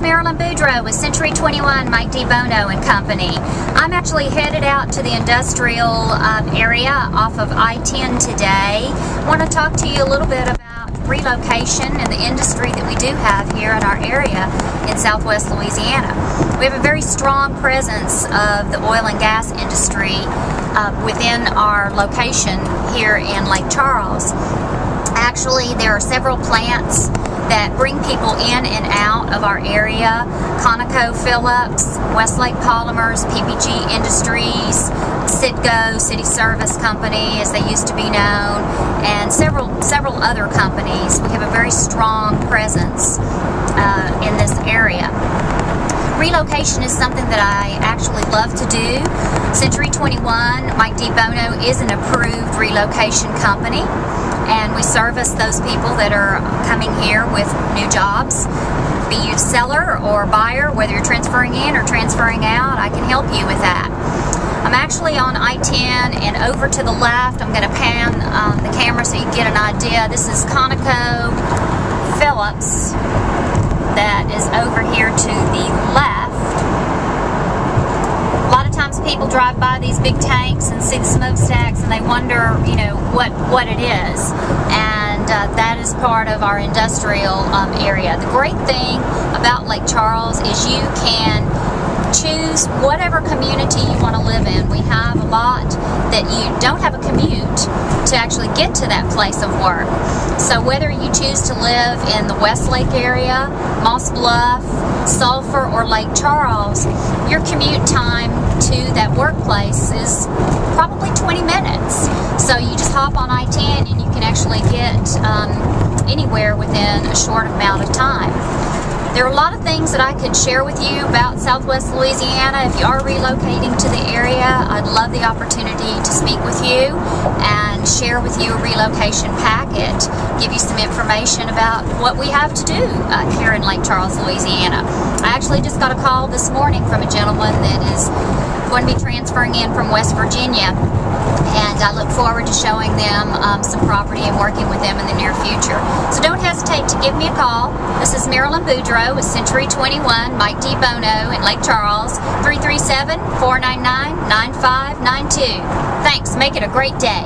Marilyn Boudreaux with Century 21, Mike DeBono and Company. I'm actually headed out to the industrial um, area off of I-10 today. I want to talk to you a little bit about relocation and the industry that we do have here in our area in southwest Louisiana. We have a very strong presence of the oil and gas industry uh, within our location here in Lake Charles. Actually, there are several plants that bring people in and out of our area. ConocoPhillips, Westlake Polymers, PPG Industries, Citgo, City Service Company as they used to be known, and several several other companies. We have a very strong presence uh, in this area. Relocation is something that I love to do. Century 21, Mike DeBono is an approved relocation company and we service those people that are coming here with new jobs. Be you seller or buyer, whether you're transferring in or transferring out, I can help you with that. I'm actually on I-10 and over to the left, I'm going to pan um, the camera so you get an idea. This is Conoco Phillips that is over here to the left. A lot of times people drive by these big tanks and see the smokestacks and they wonder, you know, what, what it is. And uh, that is part of our industrial um, area. The great thing about Lake Charles is you can choose whatever community you want to live in. We have a lot that you don't have a commute to actually get to that place of work. So whether you choose to live in the Westlake area, Moss Bluff, Sulphur, or Lake Charles, your commute time is probably 20 minutes. So you just hop on I-10 and you can actually get um, anywhere within a short amount of time. There are a lot of things that I could share with you about Southwest Louisiana. If you are relocating to the area, I'd love the opportunity to speak with you and share with you a relocation packet, give you some information about what we have to do uh, here in Lake Charles, Louisiana. I actually just got a call this morning from a gentleman that is going to be transferring in from West Virginia and I look forward to showing them um, some property and working with them in the near future. So don't hesitate to give me a call. This is Marilyn Boudreaux with Century 21, Mike DeBono in Lake Charles, 337-499-9592. Thanks. Make it a great day.